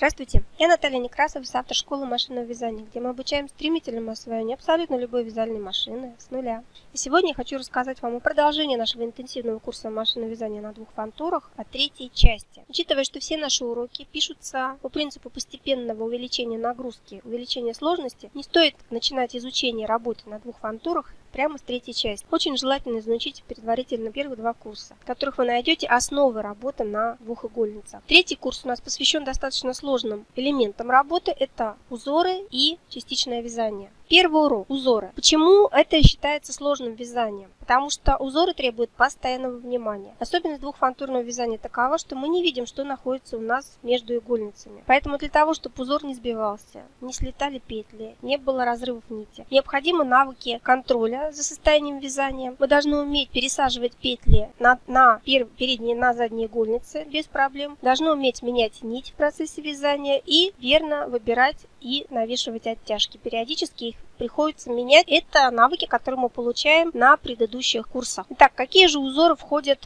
Здравствуйте, я Наталья Некрасова с автошколы машинного вязания, где мы обучаем стремительному освоению абсолютно любой вязальной машины с нуля. И сегодня я хочу рассказать вам о продолжении нашего интенсивного курса машинного вязания на двух фантурах, о третьей части. Учитывая, что все наши уроки пишутся по принципу постепенного увеличения нагрузки, увеличения сложности, не стоит начинать изучение работы на двух фантурах прямо с третьей части. Очень желательно изучить предварительно первых два курса, в которых вы найдете основы работы на двухигольницах. Третий курс у нас посвящен достаточно сложным элементам работы. Это узоры и частичное вязание. Первый урок – узоры. Почему это считается сложным вязанием? Потому что узоры требуют постоянного внимания. Особенность двухфантурного вязания такова, что мы не видим, что находится у нас между игольницами. Поэтому для того, чтобы узор не сбивался, не слетали петли, не было разрывов нити, необходимы навыки контроля за состоянием вязания. Мы должны уметь пересаживать петли на, на передние на задние игольницы без проблем. Должны уметь менять нить в процессе вязания и верно выбирать и навешивать оттяжки. Периодически их приходится менять. Это навыки, которые мы получаем на предыдущих курсах. Итак, какие же узоры входят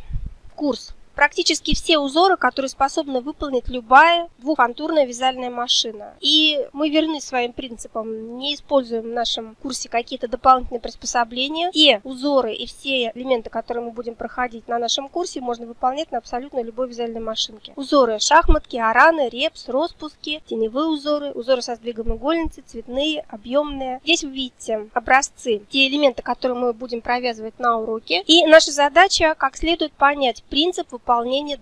в курс? Практически все узоры, которые способна выполнить любая двухфантурная вязальная машина. И мы верны своим принципам, не используем в нашем курсе какие-то дополнительные приспособления. Все узоры и все элементы, которые мы будем проходить на нашем курсе, можно выполнять на абсолютно любой вязальной машинке. Узоры шахматки, араны, репс, распуски, теневые узоры, узоры со сдвигом игольницы, цветные, объемные. Здесь вы видите образцы, те элементы, которые мы будем провязывать на уроке. И наша задача как следует понять принцип выполнения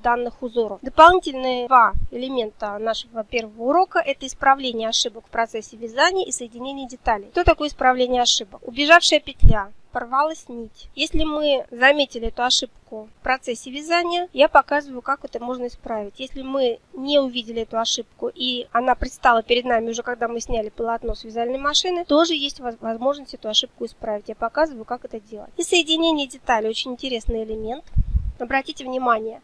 данных узоров. Дополнительные два элемента нашего первого урока – это исправление ошибок в процессе вязания и соединение деталей. Что такое исправление ошибок? Убежавшая петля, порвалась нить. Если мы заметили эту ошибку в процессе вязания, я показываю, как это можно исправить. Если мы не увидели эту ошибку и она предстала перед нами уже, когда мы сняли полотно с вязальной машины, тоже есть возможность эту ошибку исправить. Я показываю, как это делать. И соединение деталей – очень интересный элемент. Обратите внимание,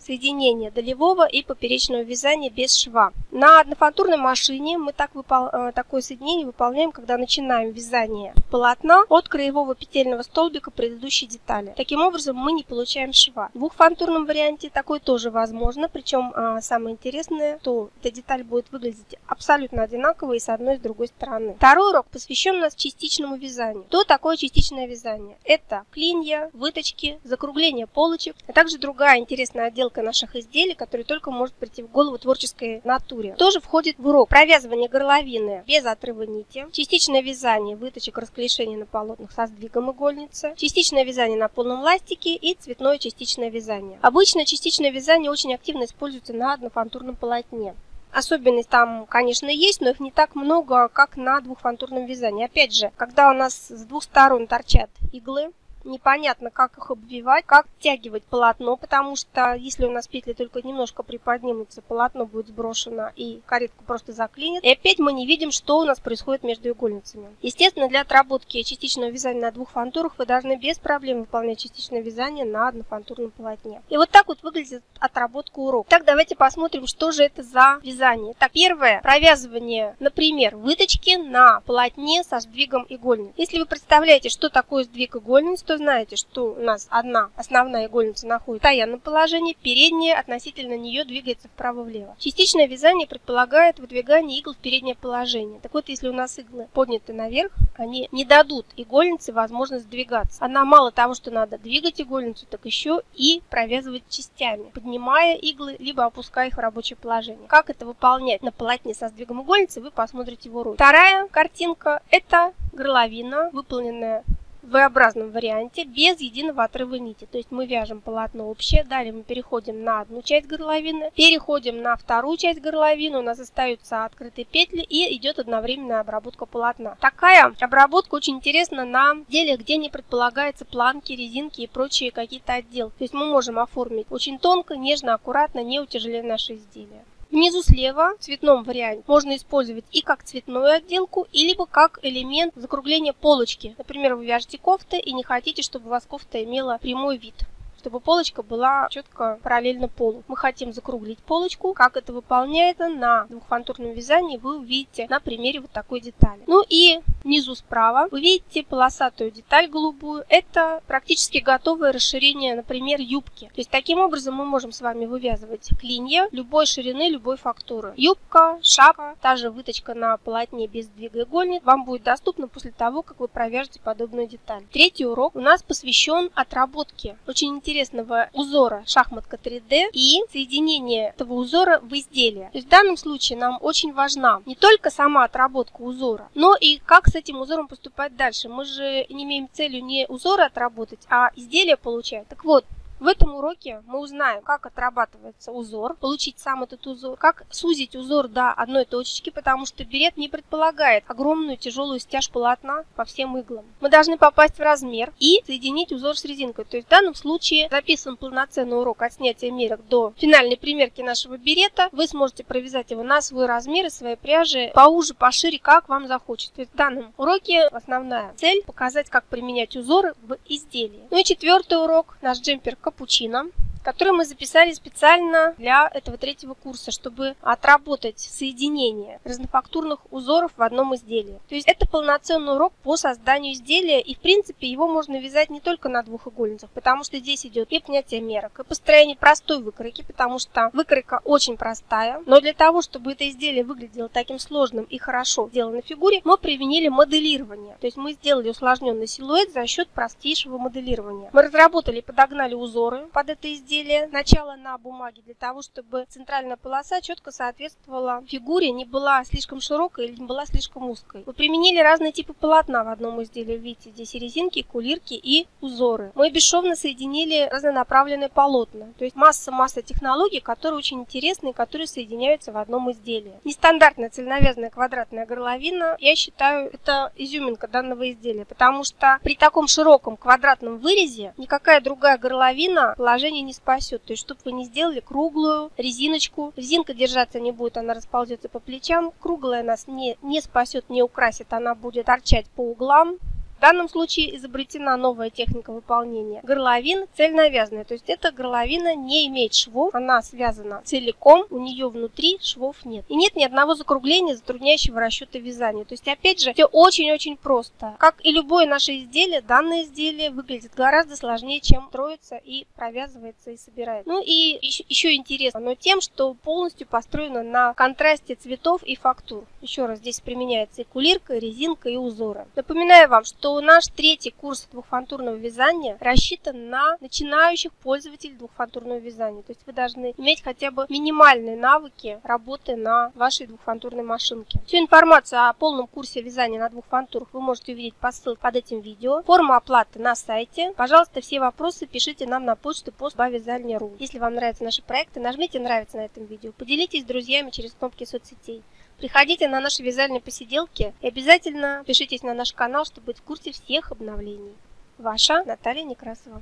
соединение долевого и поперечного вязания без шва. На однофантурной машине мы так выпол... Э, такое соединение выполняем, когда начинаем вязание полотна от краевого петельного столбика предыдущей детали. Таким образом мы не получаем шва. В двухфантурном варианте такое тоже возможно, причем а, самое интересное, то эта деталь будет выглядеть абсолютно одинаково и с одной и с другой стороны. Второй урок посвящен у нас частичному вязанию. Что такое частичное вязание? Это клинья, выточки, закругление полочек, а также другая интересная отделка отделка наших изделий, который только может прийти в голову творческой натуре. Тоже входит в урок провязывание горловины без отрыва нити, частичное вязание выточек расклешения на полотнах со сдвигом игольницы, частичное вязание на полном ластике и цветное частичное вязание. Обычно частичное вязание очень активно используется на однофантурном полотне. Особенность там, конечно, есть, но их не так много, как на двухфантурном вязании. Опять же, когда у нас с двух сторон торчат иглы, непонятно, как их обвивать, как тягивать полотно, потому что если у нас петли только немножко приподнимутся, полотно будет сброшено и каретку просто заклинит. И опять мы не видим, что у нас происходит между игольницами. Естественно, для отработки частичного вязания на двух фантурах вы должны без проблем выполнять частичное вязание на однофантурном полотне. И вот так вот выглядит отработка урока. Так, давайте посмотрим, что же это за вязание. Так, первое, провязывание, например, выточки на полотне со сдвигом игольниц. Если вы представляете, что такое сдвиг игольниц, что знаете, что у нас одна основная игольница находится в постоянном положении, передняя относительно нее двигается вправо-влево. Частичное вязание предполагает выдвигание игл в переднее положение. Так вот, если у нас иглы подняты наверх, они не дадут игольнице возможность двигаться. Она мало того, что надо двигать игольницу, так еще и провязывать частями, поднимая иглы, либо опуская их в рабочее положение. Как это выполнять на полотне со сдвигом игольницы, вы посмотрите в уроке. Вторая картинка – это горловина, выполненная V-образном варианте без единого отрыва нити. То есть мы вяжем полотно общее, далее мы переходим на одну часть горловины, переходим на вторую часть горловины, у нас остаются открытые петли и идет одновременная обработка полотна. Такая обработка очень интересна на деле, где не предполагается планки, резинки и прочие какие-то отделы. То есть мы можем оформить очень тонко, нежно, аккуратно, не утяжеляя наше изделие. Внизу слева в цветном варианте можно использовать и как цветную отделку, и либо как элемент закругления полочки. Например, вы вяжете кофты и не хотите, чтобы у вас кофта имела прямой вид чтобы полочка была четко параллельно полу. Мы хотим закруглить полочку. Как это выполняется на двухфантурном вязании, вы увидите на примере вот такой детали. Ну и Внизу справа вы видите полосатую деталь голубую. Это практически готовое расширение, например, юбки. То есть таким образом мы можем с вами вывязывать клинья любой ширины, любой фактуры. Юбка, шапка, та же выточка на полотне без двига игольниц вам будет доступна после того, как вы провяжете подобную деталь. Третий урок у нас посвящен отработке очень интересного узора шахматка 3D и соединение этого узора в изделие. То есть в данном случае нам очень важна не только сама отработка узора, но и как с этим узором поступать дальше. Мы же не имеем целью не узоры отработать, а изделие получать. Так вот, в этом уроке мы узнаем, как отрабатывается узор, получить сам этот узор, как сузить узор до одной точечки, потому что берет не предполагает огромную тяжелую стяжь полотна по всем иглам. Мы должны попасть в размер и соединить узор с резинкой. То есть в данном случае записан полноценный урок от снятия мерок до финальной примерки нашего берета. Вы сможете провязать его на свой размер и своей пряжи поуже, пошире, как вам захочется. То есть в данном уроке основная цель показать, как применять узоры в изделии. Ну и четвертый урок, наш джемпер капучино который мы записали специально для этого третьего курса, чтобы отработать соединение разнофактурных узоров в одном изделии. То есть это полноценный урок по созданию изделия, и в принципе его можно вязать не только на двух игольницах, потому что здесь идет и понятие мерок, и построение простой выкройки, потому что выкройка очень простая, но для того, чтобы это изделие выглядело таким сложным и хорошо сделанной фигуре, мы применили моделирование. То есть мы сделали усложненный силуэт за счет простейшего моделирования. Мы разработали и подогнали узоры под это изделие, изделия, начало на бумаге, для того, чтобы центральная полоса четко соответствовала фигуре, не была слишком широкой или не была слишком узкой. Мы применили разные типы полотна в одном изделии. Видите, здесь и резинки, кулирки и узоры. Мы бесшовно соединили разнонаправленные полотна. То есть масса-масса технологий, которые очень интересны и которые соединяются в одном изделии. Нестандартная цельновязанная квадратная горловина, я считаю, это изюминка данного изделия, потому что при таком широком квадратном вырезе никакая другая горловина положение не спасет. То есть, чтобы вы не сделали круглую резиночку, резинка держаться не будет, она расползется по плечам. Круглая нас не, не спасет, не украсит, она будет торчать по углам. В данном случае изобретена новая техника выполнения горловин цельновязанная, то есть эта горловина не имеет швов, она связана целиком, у нее внутри швов нет. И нет ни одного закругления, затрудняющего расчеты вязания. То есть опять же, все очень-очень просто. Как и любое наше изделие, данное изделие выглядит гораздо сложнее, чем строится и провязывается и собирается. Ну и еще, еще интересно, но тем, что полностью построено на контрасте цветов и фактур. Еще раз, здесь применяется и кулирка, и резинка, и узоры. Напоминаю вам, что что наш третий курс двухфантурного вязания рассчитан на начинающих пользователей двухфантурного вязания. То есть вы должны иметь хотя бы минимальные навыки работы на вашей двухфантурной машинке. Всю информацию о полном курсе вязания на двух фантурах вы можете увидеть по ссылке под этим видео. Форма оплаты на сайте. Пожалуйста, все вопросы пишите нам на почту постбавязальня.ру. Если вам нравятся наши проекты, нажмите «Нравится» на этом видео. Поделитесь с друзьями через кнопки соцсетей. Приходите на наши вязальные посиделки и обязательно пишитесь на наш канал, чтобы быть в курсе всех обновлений. Ваша Наталья Некрасова.